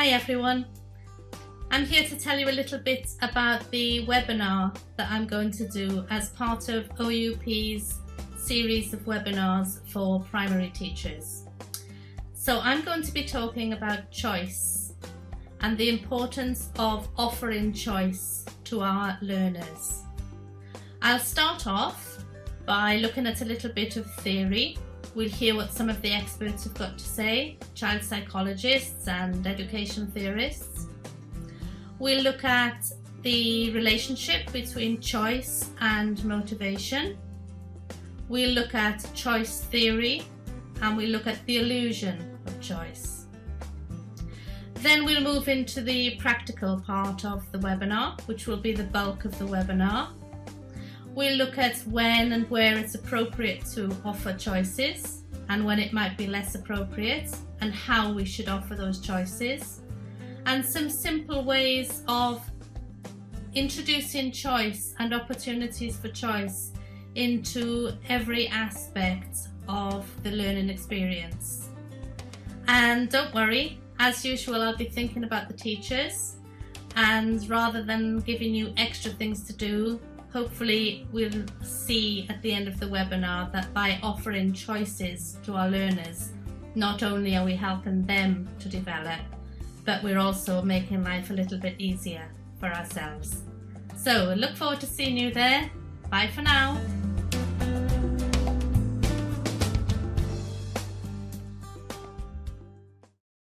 Hi everyone. I'm here to tell you a little bit about the webinar that I'm going to do as part of OUP's series of webinars for primary teachers. So I'm going to be talking about choice and the importance of offering choice to our learners. I'll start off by looking at a little bit of theory We'll hear what some of the experts have got to say, child psychologists and education theorists. We'll look at the relationship between choice and motivation. We'll look at choice theory and we'll look at the illusion of choice. Then we'll move into the practical part of the webinar, which will be the bulk of the webinar. We'll look at when and where it's appropriate to offer choices and when it might be less appropriate and how we should offer those choices and some simple ways of introducing choice and opportunities for choice into every aspect of the learning experience. And don't worry, as usual, I'll be thinking about the teachers and rather than giving you extra things to do, hopefully we'll see at the end of the webinar that by offering choices to our learners, not only are we helping them to develop, but we're also making life a little bit easier for ourselves. So look forward to seeing you there. Bye for now.